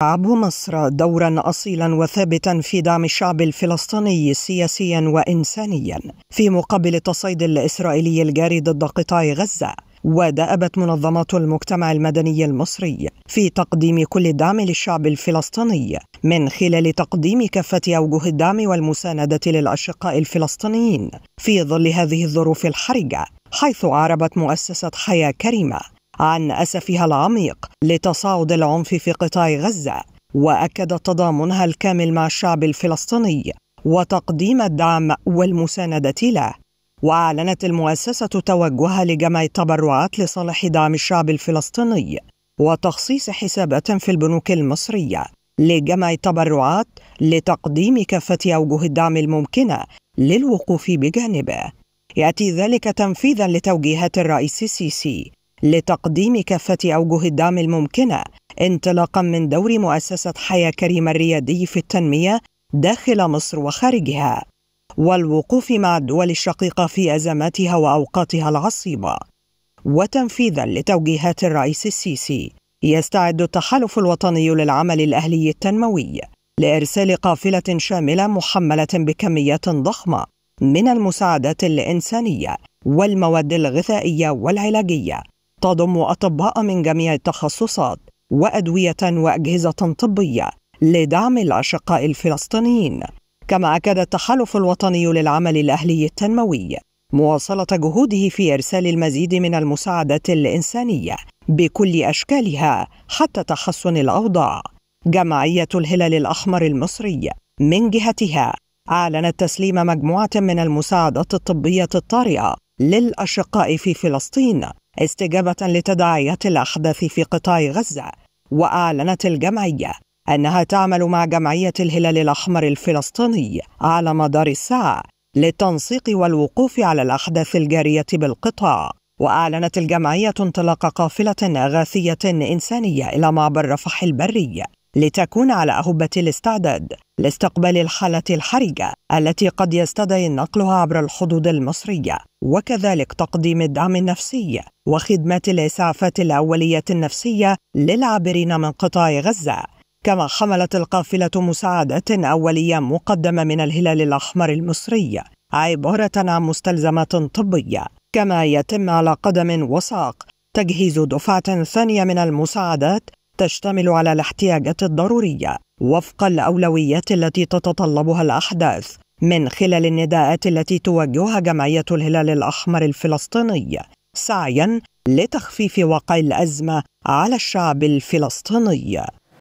تلعب مصر دورا أصيلا وثابتا في دعم الشعب الفلسطيني سياسيا وإنسانيا. في مقابل التصعيد الإسرائيلي الجاري ضد قطاع غزة ودأبت منظمات المجتمع المدني المصري في تقديم كل الدعم للشعب الفلسطيني من خلال تقديم كافة أوجه الدعم والمساندة للأشقاء الفلسطينيين في ظل هذه الظروف الحرجة حيث أعربت مؤسسة حياة كريمة. عن أسفها العميق لتصاعد العنف في قطاع غزة واكدت تضامنها الكامل مع الشعب الفلسطيني وتقديم الدعم والمساندة له. وأعلنت المؤسسة توجهها لجمع التبرعات لصالح دعم الشعب الفلسطيني وتخصيص حسابات في البنوك المصرية لجمع التبرعات لتقديم كافة أوجه الدعم الممكنة للوقوف بجانبه. يأتي ذلك تنفيذا لتوجيهات الرئيس السيسي لتقديم كافة أوجه الدعم الممكنة انطلاقا من دور مؤسسة حياة كريمة الريادي في التنمية داخل مصر وخارجها والوقوف مع الدول الشقيقة في أزماتها وأوقاتها العصيبة. وتنفيذا لتوجيهات الرئيس السيسي يستعد التحالف الوطني للعمل الأهلي التنموي لإرسال قافلة شاملة محملة بكميات ضخمة من المساعدات الإنسانية والمواد الغذائية والعلاجية. تضم أطباء من جميع التخصصات وأدوية وأجهزة طبية لدعم الأشقاء الفلسطينيين. كما أكد التحالف الوطني للعمل الأهلي التنموي مواصلة جهوده في إرسال المزيد من المساعدات الإنسانية بكل أشكالها حتى تحسن الأوضاع. جمعية الهلال الأحمر المصري من جهتها أعلنت تسليم مجموعة من المساعدات الطبية الطارئة للأشقاء في فلسطين استجابة لتداعيات الأحداث في قطاع غزة وأعلنت الجمعية أنها تعمل مع جمعية الهلال الأحمر الفلسطيني على مدار الساعة للتنسيق والوقوف على الأحداث الجارية بالقطاع. وأعلنت الجمعية انطلاق قافلة إغاثية إنسانية إلى معبر رفح البري لتكون على أهبة الاستعداد لاستقبال الحالة الحرجة التي قد يستدعي نقلها عبر الحدود المصرية وكذلك تقديم الدعم النفسي وخدمات الإسعافات الأولية النفسية للعابرين من قطاع غزة. كما حملت القافلة مساعدات أولية مقدمة من الهلال الأحمر المصري عبارة عن مستلزمات طبية كما يتم على قدم وساق تجهيز دفعة ثانية من المساعدات تشتمل على الاحتياجات الضرورية وفق الأولويات التي تتطلبها الأحداث من خلال النداءات التي توجهها جمعية الهلال الأحمر الفلسطيني سعيا لتخفيف وقع الأزمة على الشعب الفلسطيني.